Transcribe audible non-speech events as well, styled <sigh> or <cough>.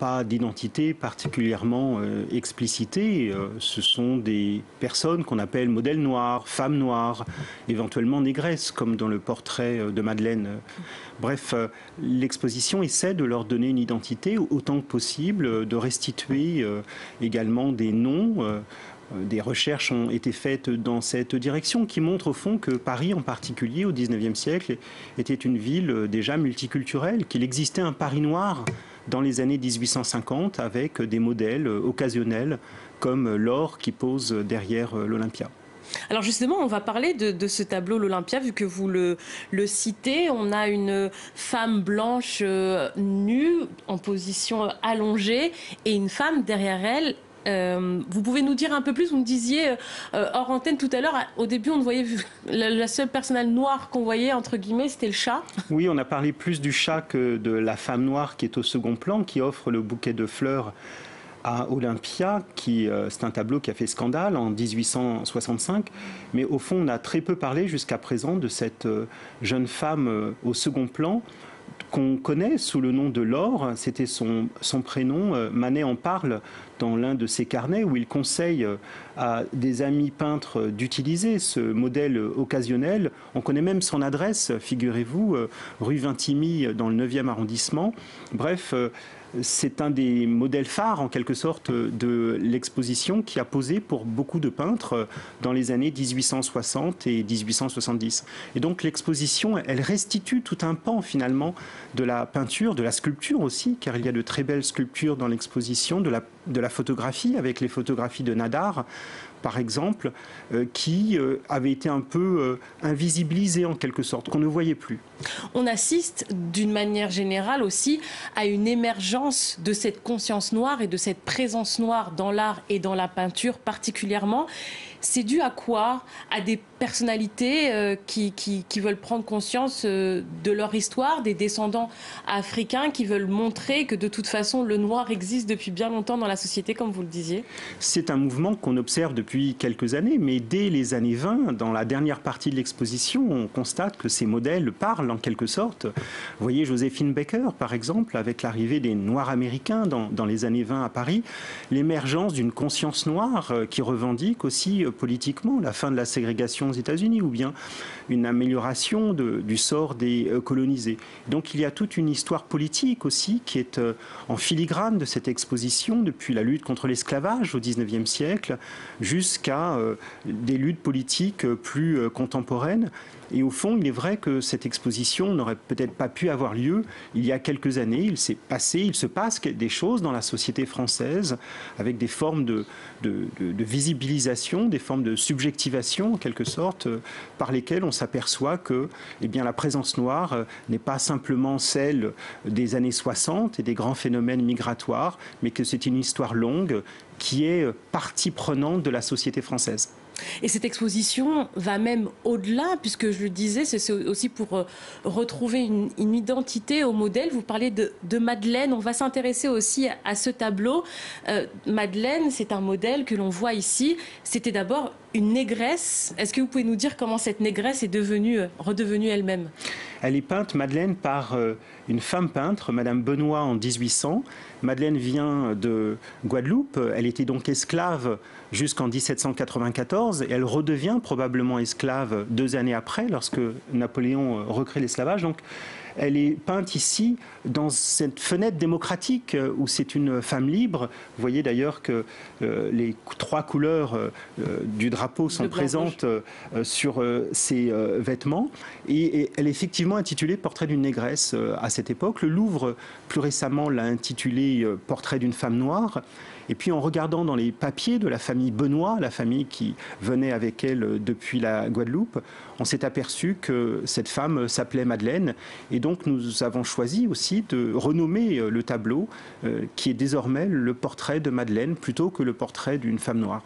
pas d'identité particulièrement euh, explicitée. Euh, ce sont des personnes qu'on appelle modèles noirs, femmes noires, éventuellement négresses, comme dans le portrait euh, de Madeleine. Bref, l'exposition essaie de leur donner une identité autant que possible, de restituer également des noms des recherches ont été faites dans cette direction qui montrent au fond que Paris en particulier au XIXe siècle était une ville déjà multiculturelle, qu'il existait un Paris noir dans les années 1850 avec des modèles occasionnels comme l'or qui pose derrière l'Olympia. Alors justement, on va parler de, ce tableau, l'Olympia, vu que vous le, citez. On a une femme blanche euh, nue en position allongée et une femme derrière elle euh, vous pouvez nous dire un peu plus Vous me disiez euh, hors antenne tout à l'heure, au début, on voyait <laughs> la, seule personne noire qu'on voyait entre guillemets, c'était le chat. Oui, on a parlé plus du chat que de la femme noire qui est au second plan, qui offre le bouquet de fleurs à Olympia, qui euh, c'est un tableau qui a fait scandale en 1865. Mais au fond, on a très peu parlé jusqu'à présent de cette jeune femme au second plan qu'on connaît sous le nom de Laure, c'était son, son prénom. Manet en parle dans l'un de ses carnets où il conseille euh, à des amis peintres d'utiliser ce modèle occasionnel. On connaît même son adresse, figurez-vous, euh, rue Vintimille dans le 9e arrondissement. Bref, euh, c'est un des modèles phares en quelque sorte de l'exposition qui a posé pour beaucoup de peintres dans les années 1860 et 1870. Et donc l'exposition, elle restitue tout un pan finalement de la peinture, de la sculpture aussi, car il y a de très belles sculptures dans l'exposition, de la, de la photographie avec les photographies de Nadar par exemple, euh, qui euh, avait été un peu euh, invisibilisé en quelque sorte, qu'on ne voyait plus. On assiste d'une manière générale aussi à une émergence de cette conscience noire et de cette présence noire dans l'art et dans la peinture particulièrement. C'est dû à quoi? À des personnalités euh, qui, qui, veulent prendre conscience euh, de leur histoire, des descendants africains qui veulent montrer que de toute façon le noir existe depuis bien longtemps dans la société, comme vous le disiez? C'est un mouvement qu'on observe depuis quelques années, mais dès les années 20, dans la dernière partie de l'exposition, on constate que ces modèles parlent en quelque sorte. Vous voyez Joséphine Baker, par exemple, avec l'arrivée des Noirs américains dans, dans les années 20 à Paris, l'émergence d'une conscience noire euh, qui revendique aussi politiquement la fin de la ségrégation aux États-Unis ou bien une amélioration du sort des euh, colonisés. Donc il y a toute une histoire politique aussi qui est euh, en filigrane de cette exposition depuis la lutte contre l'esclavage au XIXe siècle jusqu'à euh, des luttes politiques plus contemporaines. Et au fond, il est vrai que cette exposition n'aurait peut-être pas pu avoir lieu il y a quelques années. Il s'est passé, il se passe des choses dans la société française avec des formes de, de, visibilisation, des formes de subjectivation en quelque sorte, euh, par lesquelles on s'aperçoit que eh la présence noire euh, n'est pas simplement celle des années 60 et des grands phénomènes migratoires, mais que c'est une histoire longue qui est euh, partie prenante de la société française. Et cette exposition va même au-delà, puisque je le disais, c'est aussi pour euh, retrouver une, identité au modèle. Vous parlez de, Madeleine, on va s'intéresser aussi à, ce tableau. Euh, Madeleine, c'est un modèle que l'on voit ici. C'était d'abord une négresse. Est-ce que vous pouvez nous dire comment cette négresse est devenue, euh, redevenue elle-même? Elle est peinte, Madeleine, par une femme peintre, Madame Benoît, en 1800. Madeleine vient de Guadeloupe. Elle était donc esclave jusqu'en 1794 et elle redevient probablement esclave deux années après lorsque Napoléon recrée l'esclavage. Donc elle est peinte ici dans cette fenêtre démocratique euh, où c'est une femme libre. Vous voyez d'ailleurs que euh, les trois couleurs euh, du drapeau sont présentes sur ses vêtements. Et, elle est effectivement intitulée Portrait d'une négresse à cette époque. Le Louvre, plus récemment, l'a intitulée Portrait d'une femme noire. Et puis en regardant dans les papiers de la famille Benoît, la famille qui venait avec elle depuis la Guadeloupe, on s'est aperçu que cette femme s'appelait Madeleine. Et donc nous avons choisi aussi de renommer euh, le tableau, euh, qui est désormais le portrait de Madeleine, plutôt que le portrait d'une femme noire.